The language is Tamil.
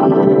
you